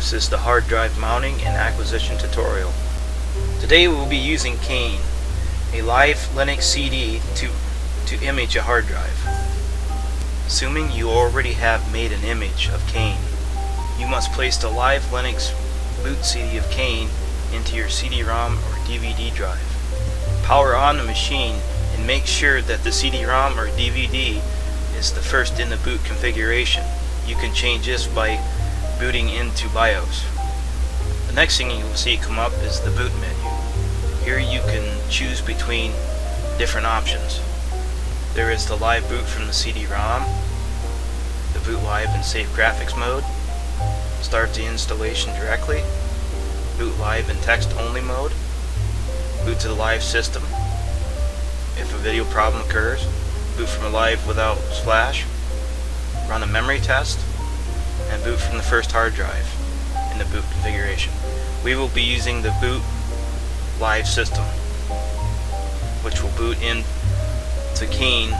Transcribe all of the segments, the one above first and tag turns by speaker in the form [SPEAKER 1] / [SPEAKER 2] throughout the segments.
[SPEAKER 1] This is the hard drive mounting and acquisition tutorial. Today we will be using CAINE, a live Linux CD to, to image a hard drive. Assuming you already have made an image of CAINE, you must place the live Linux boot CD of CAINE into your CD-ROM or DVD drive. Power on the machine and make sure that the CD-ROM or DVD is the first in the boot configuration. You can change this by booting into BIOS. The next thing you will see come up is the boot menu. Here you can choose between different options. There is the live boot from the CD-ROM, the boot live in safe graphics mode, start the installation directly, boot live in text only mode, boot to the live system, if a video problem occurs, boot from live without flash, run a memory test, and boot from the first hard drive in the boot configuration. We will be using the boot live system, which will boot in to CAINE.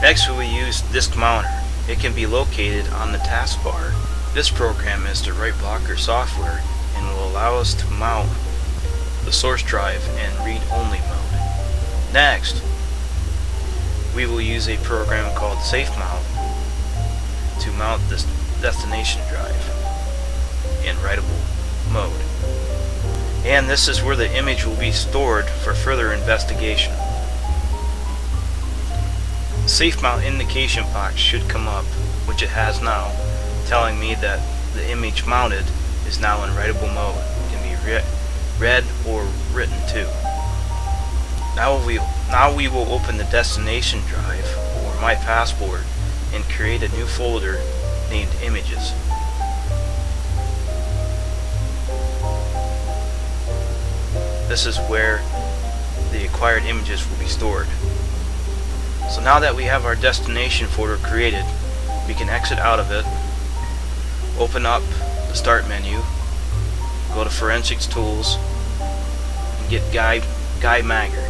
[SPEAKER 1] Next we will use Disk Mounter. It can be located on the taskbar. This program is the write blocker software and will allow us to mount the source drive in read-only mode. Next, we will use a program called Safe Mount to mount this destination drive in writable mode. And this is where the image will be stored for further investigation. Safe Mount indication box should come up, which it has now, telling me that the image mounted is now in writable mode. It can be re read or written to. Now we, now we will open the destination drive, or my passport, and create a new folder named images. This is where the acquired images will be stored. So now that we have our destination folder created, we can exit out of it, open up the start menu, go to forensics tools, and get Guy, Guymager.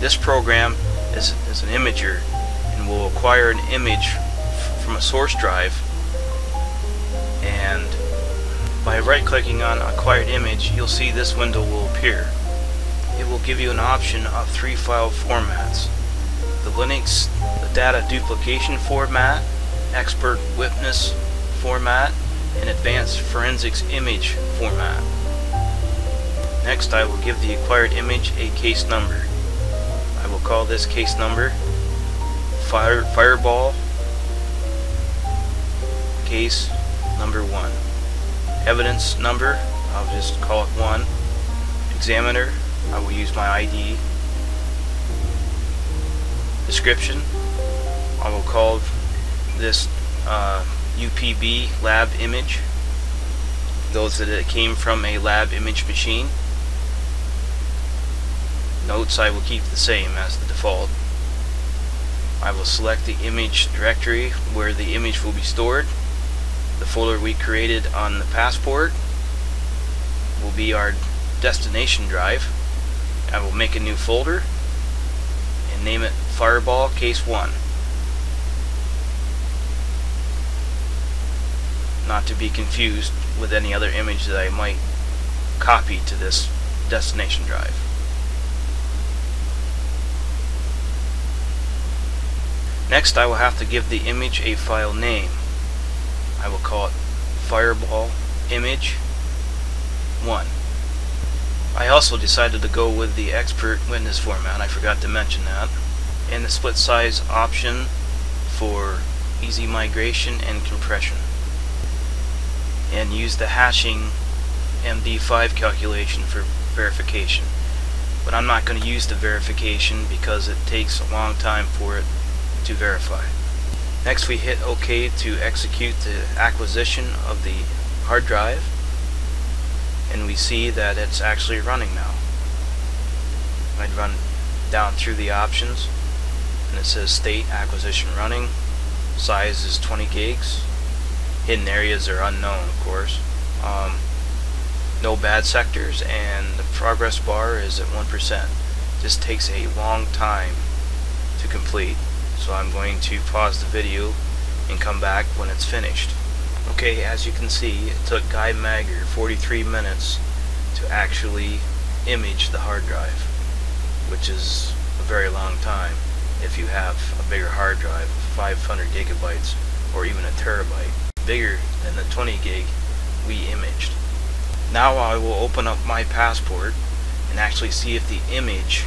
[SPEAKER 1] This program is, is an imager and will acquire an image from a source drive and by right clicking on acquired image you'll see this window will appear. It will give you an option of three file formats. The Linux the data duplication format, expert witness format, and advanced forensics image format. Next I will give the acquired image a case number. I will call this case number Fire, Fireball case number 1. Evidence number, I'll just call it 1. Examiner, I will use my ID. Description, I will call this uh, UPB lab image. Those that it came from a lab image machine. Notes I will keep the same as the default. I will select the image directory where the image will be stored the folder we created on the passport will be our destination drive. I will make a new folder and name it Fireball Case 1. Not to be confused with any other image that I might copy to this destination drive. Next I will have to give the image a file name. Call it Fireball Image 1. I also decided to go with the expert witness format, I forgot to mention that, and the split size option for easy migration and compression. And use the hashing MD5 calculation for verification. But I'm not going to use the verification because it takes a long time for it to verify. Next we hit OK to execute the acquisition of the hard drive. And we see that it's actually running now. I'd run down through the options and it says state acquisition running. Size is 20 gigs. Hidden areas are unknown of course. Um, no bad sectors and the progress bar is at 1% this takes a long time to complete so I'm going to pause the video and come back when it's finished. Okay, as you can see, it took Guymager 43 minutes to actually image the hard drive, which is a very long time if you have a bigger hard drive, 500 gigabytes or even a terabyte, bigger than the 20 gig we imaged. Now I will open up my passport and actually see if the image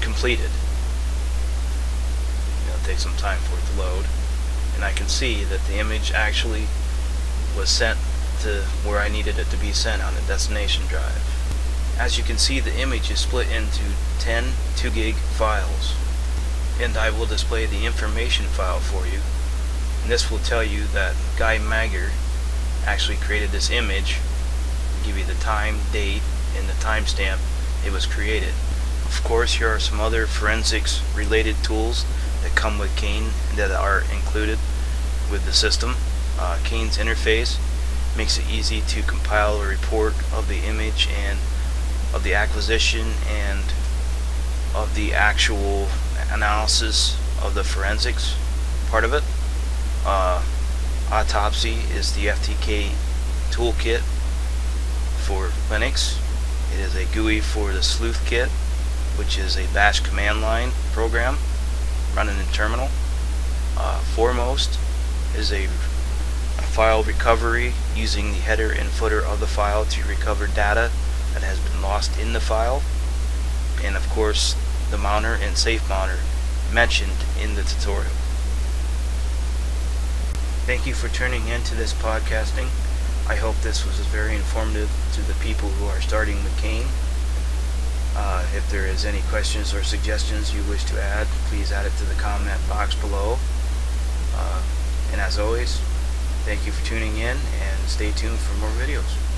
[SPEAKER 1] completed. It'll take some time for it to load and I can see that the image actually was sent to where I needed it to be sent on the destination drive. As you can see the image is split into 10 2 gig files and I will display the information file for you and this will tell you that Guymager actually created this image give you the time, date, and the timestamp it was created. Of course here are some other forensics related tools that come with CAINE that are included with the system. Uh, CAINE's interface makes it easy to compile a report of the image and of the acquisition and of the actual analysis of the forensics part of it. Uh, Autopsy is the FTK toolkit for Linux. It is a GUI for the Sleuth Kit, which is a bash command line program running in terminal. Uh, Foremost is a, a file recovery using the header and footer of the file to recover data that has been lost in the file. And of course, the mounter and safe mounter mentioned in the tutorial. Thank you for tuning in to this podcasting. I hope this was very informative to the people who are starting with CAINE. If there is any questions or suggestions you wish to add, please add it to the comment box below. Uh, and as always, thank you for tuning in and stay tuned for more videos.